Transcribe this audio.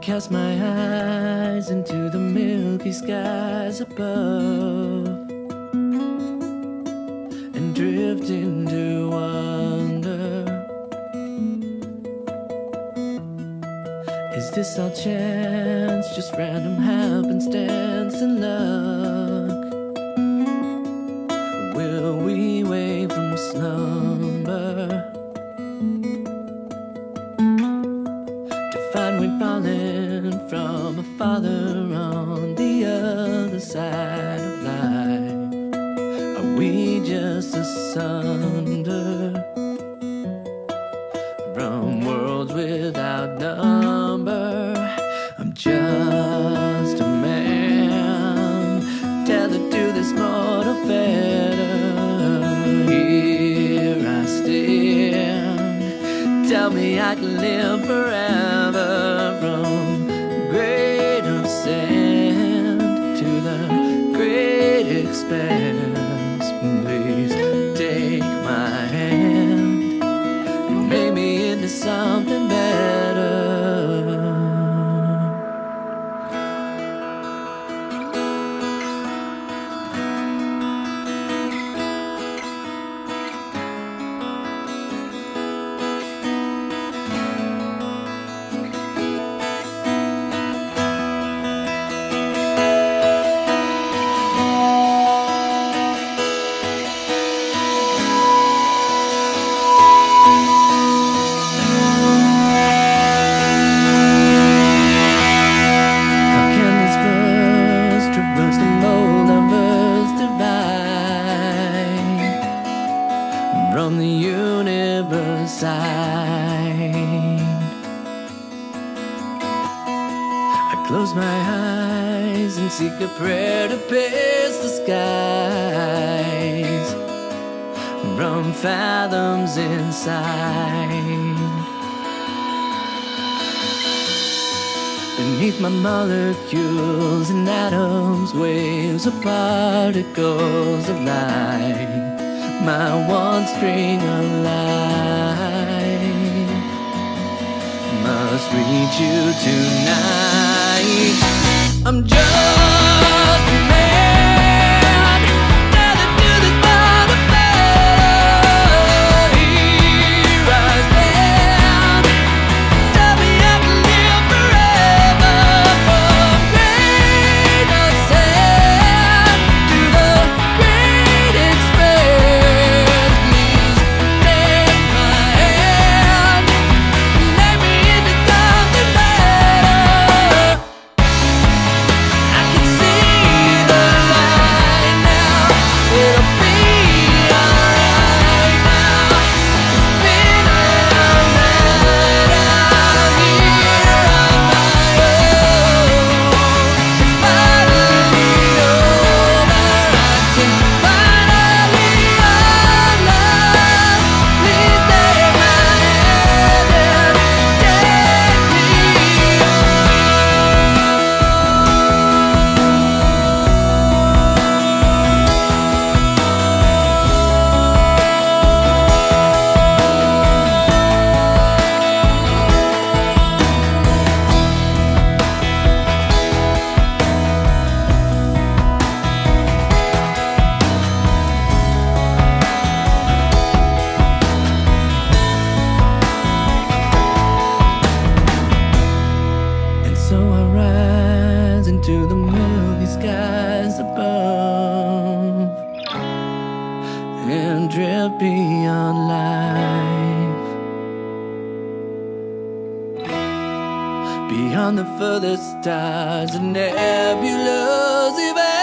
Cast my eyes into the milky skies above and drift into wonder. Is this our chance? Just random happenstance and luck? Father on the other side of life? Are we just asunder from worlds without number? I'm just a man tethered to this mortal fetter. Here I stand. Tell me I can live forever from to the great expanse. Universe side? I close my eyes and seek a prayer to pierce the skies from fathoms inside. Beneath my molecules and atoms, waves of particles of light, my one string of life must reach you tonight. And drift beyond life. Beyond the furthest stars and nebulas, even